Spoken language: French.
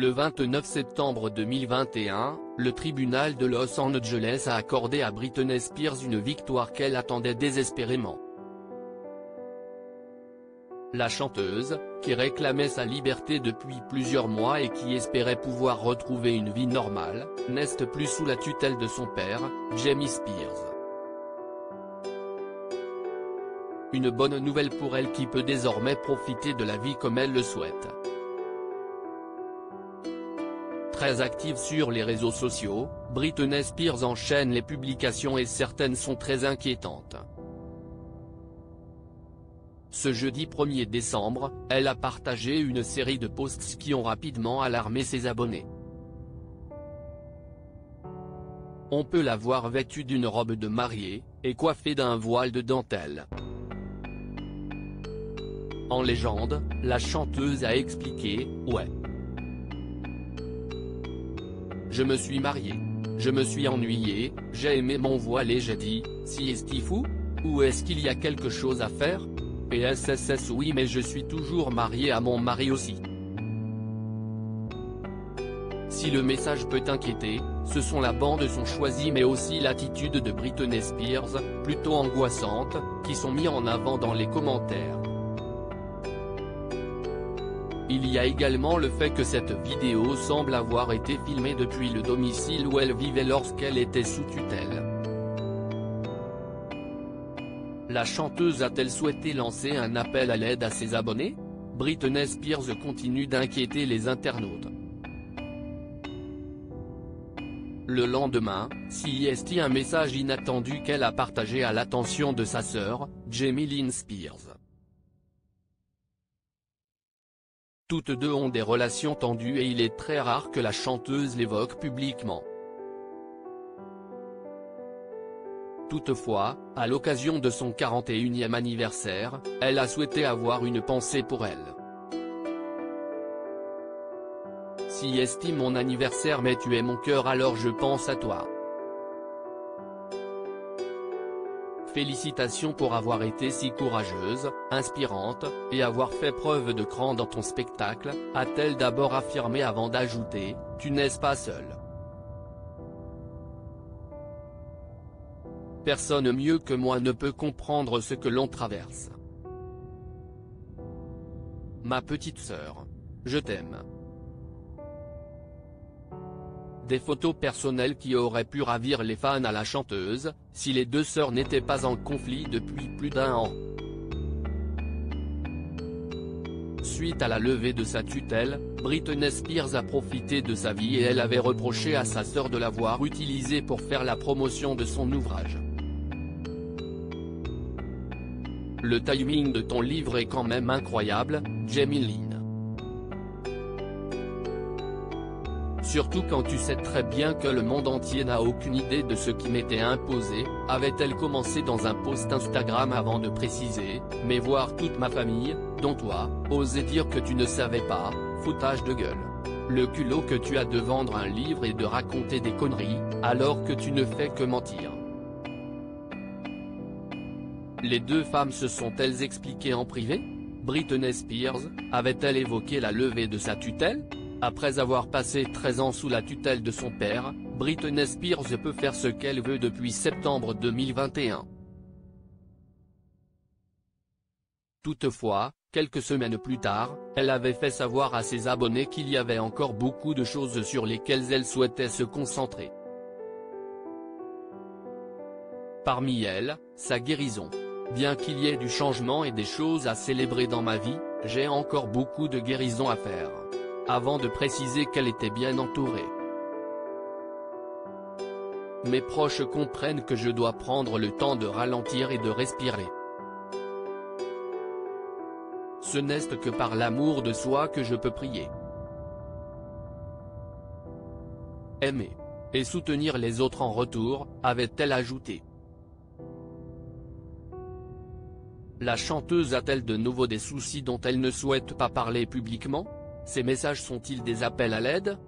Le 29 septembre 2021, le tribunal de Los Angeles a accordé à Britney Spears une victoire qu'elle attendait désespérément. La chanteuse, qui réclamait sa liberté depuis plusieurs mois et qui espérait pouvoir retrouver une vie normale, n'est plus sous la tutelle de son père, Jamie Spears. Une bonne nouvelle pour elle qui peut désormais profiter de la vie comme elle le souhaite. Très active sur les réseaux sociaux, Britney Spears enchaîne les publications et certaines sont très inquiétantes. Ce jeudi 1er décembre, elle a partagé une série de posts qui ont rapidement alarmé ses abonnés. On peut la voir vêtue d'une robe de mariée, et coiffée d'un voile de dentelle. En légende, la chanteuse a expliqué, ouais. Je me suis mariée. Je me suis ennuyée, j'ai aimé mon voile et j'ai dit, si est-il fou Ou est-ce qu'il y a quelque chose à faire? PSSS oui mais je suis toujours mariée à mon mari aussi. Si le message peut inquiéter, ce sont la bande son choisi mais aussi l'attitude de Britney Spears, plutôt angoissante, qui sont mis en avant dans les commentaires. Il y a également le fait que cette vidéo semble avoir été filmée depuis le domicile où elle vivait lorsqu'elle était sous tutelle. La chanteuse a-t-elle souhaité lancer un appel à l'aide à ses abonnés? Britney Spears continue d'inquiéter les internautes. Le lendemain, CIST un message inattendu qu'elle a partagé à l'attention de sa sœur, Jamie Lynn Spears. Toutes deux ont des relations tendues et il est très rare que la chanteuse l'évoque publiquement. Toutefois, à l'occasion de son 41e anniversaire, elle a souhaité avoir une pensée pour elle. Si estime mon anniversaire mais tu es mon cœur alors je pense à toi. Félicitations pour avoir été si courageuse, inspirante, et avoir fait preuve de cran dans ton spectacle, a-t-elle d'abord affirmé avant d'ajouter, tu n'es pas seule. Personne mieux que moi ne peut comprendre ce que l'on traverse. Ma petite sœur. Je t'aime. Des photos personnelles qui auraient pu ravir les fans à la chanteuse, si les deux sœurs n'étaient pas en conflit depuis plus d'un an. Suite à la levée de sa tutelle, Britney Spears a profité de sa vie et elle avait reproché à sa sœur de l'avoir utilisée pour faire la promotion de son ouvrage. Le timing de ton livre est quand même incroyable, Jamie Lynn. Surtout quand tu sais très bien que le monde entier n'a aucune idée de ce qui m'était imposé, avait-elle commencé dans un post Instagram avant de préciser, mais voir toute ma famille, dont toi, oser dire que tu ne savais pas, foutage de gueule. Le culot que tu as de vendre un livre et de raconter des conneries, alors que tu ne fais que mentir. Les deux femmes se sont-elles expliquées en privé? Britney Spears, avait-elle évoqué la levée de sa tutelle? Après avoir passé 13 ans sous la tutelle de son père, Britney Spears peut faire ce qu'elle veut depuis septembre 2021. Toutefois, quelques semaines plus tard, elle avait fait savoir à ses abonnés qu'il y avait encore beaucoup de choses sur lesquelles elle souhaitait se concentrer. Parmi elles, sa guérison. Bien qu'il y ait du changement et des choses à célébrer dans ma vie, j'ai encore beaucoup de guérison à faire avant de préciser qu'elle était bien entourée. Mes proches comprennent que je dois prendre le temps de ralentir et de respirer. Ce n'est que par l'amour de soi que je peux prier. Aimer. Et soutenir les autres en retour, avait-elle ajouté. La chanteuse a-t-elle de nouveau des soucis dont elle ne souhaite pas parler publiquement? Ces messages sont-ils des appels à l'aide?